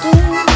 do